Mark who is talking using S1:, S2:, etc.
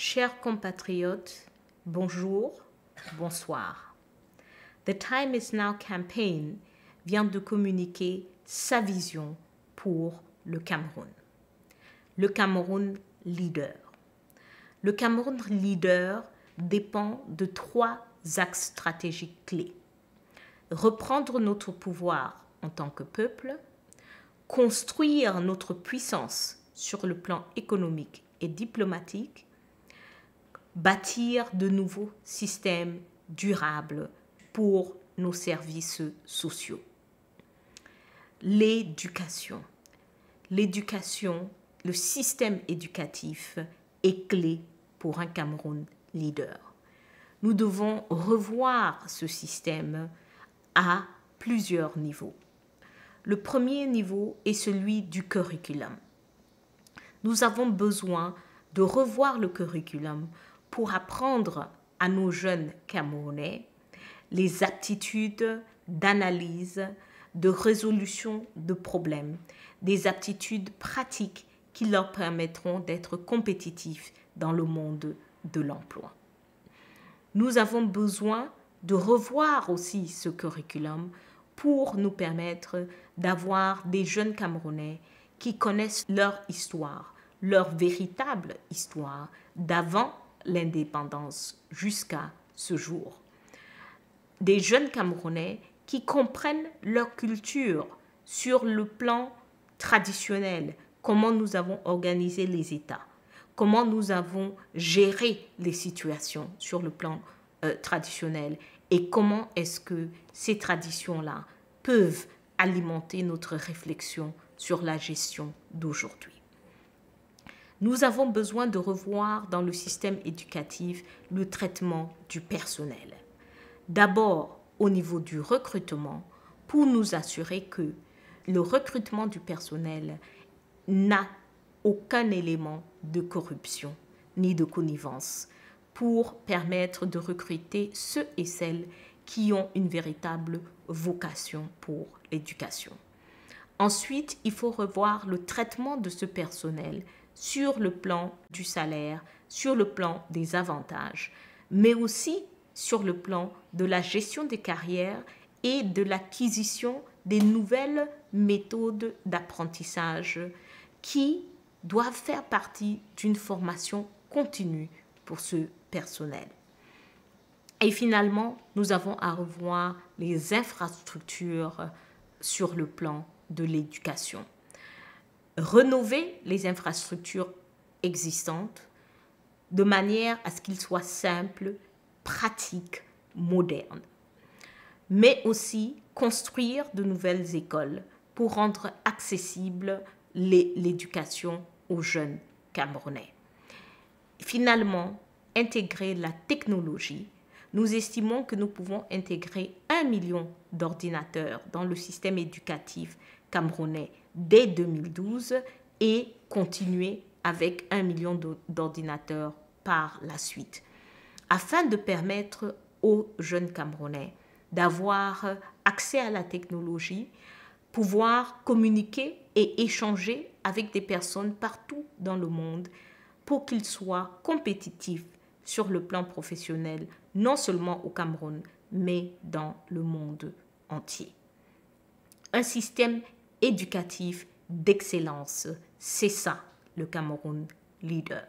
S1: Chers compatriotes, bonjour, bonsoir. The Time is Now campaign vient de communiquer sa vision pour le Cameroun. Le Cameroun leader. Le Cameroun leader dépend de trois axes stratégiques clés. Reprendre notre pouvoir en tant que peuple, construire notre puissance sur le plan économique et diplomatique, bâtir de nouveaux systèmes durables pour nos services sociaux. L'éducation. L'éducation, le système éducatif est clé pour un Cameroun leader. Nous devons revoir ce système à plusieurs niveaux. Le premier niveau est celui du curriculum. Nous avons besoin de revoir le curriculum pour apprendre à nos jeunes Camerounais les aptitudes d'analyse, de résolution de problèmes, des aptitudes pratiques qui leur permettront d'être compétitifs dans le monde de l'emploi. Nous avons besoin de revoir aussi ce curriculum pour nous permettre d'avoir des jeunes Camerounais qui connaissent leur histoire, leur véritable histoire d'avant l'indépendance jusqu'à ce jour. Des jeunes Camerounais qui comprennent leur culture sur le plan traditionnel, comment nous avons organisé les États, comment nous avons géré les situations sur le plan euh, traditionnel et comment est-ce que ces traditions-là peuvent alimenter notre réflexion sur la gestion d'aujourd'hui. Nous avons besoin de revoir dans le système éducatif le traitement du personnel. D'abord au niveau du recrutement, pour nous assurer que le recrutement du personnel n'a aucun élément de corruption ni de connivence pour permettre de recruter ceux et celles qui ont une véritable vocation pour l'éducation. Ensuite, il faut revoir le traitement de ce personnel sur le plan du salaire, sur le plan des avantages, mais aussi sur le plan de la gestion des carrières et de l'acquisition des nouvelles méthodes d'apprentissage qui doivent faire partie d'une formation continue pour ce personnel. Et finalement, nous avons à revoir les infrastructures sur le plan de l'éducation. Rénover les infrastructures existantes de manière à ce qu'ils soient simples, pratiques, modernes. Mais aussi construire de nouvelles écoles pour rendre accessible l'éducation aux jeunes Camerounais. Finalement, intégrer la technologie nous estimons que nous pouvons intégrer un million d'ordinateurs dans le système éducatif camerounais dès 2012 et continuer avec un million d'ordinateurs par la suite, afin de permettre aux jeunes Camerounais d'avoir accès à la technologie, pouvoir communiquer et échanger avec des personnes partout dans le monde pour qu'ils soient compétitifs sur le plan professionnel, non seulement au Cameroun, mais dans le monde entier. Un système éducatif d'excellence, c'est ça le Cameroun leader.